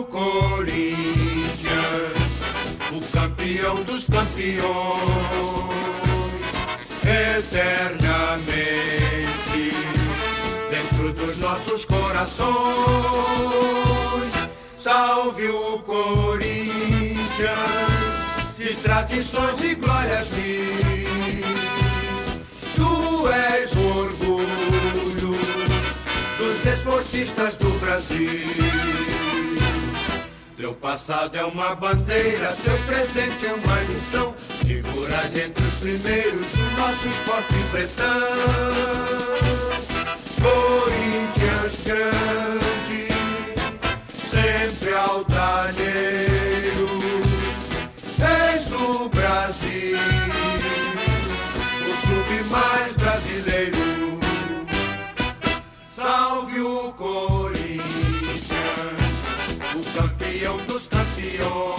O Corinthians, o campeão dos campeões, eternamente dentro dos nossos corações. Salve o Corinthians, de tradições e glórias mil. Tu és o orgulho dos desportistas do Brasil passado é uma bandeira, seu presente é uma lição. Figuras entre os primeiros do nosso esporte pretão. Corinthians grande, sempre altaneiro, és o Brasil, o clube mais brasileiro. Radio.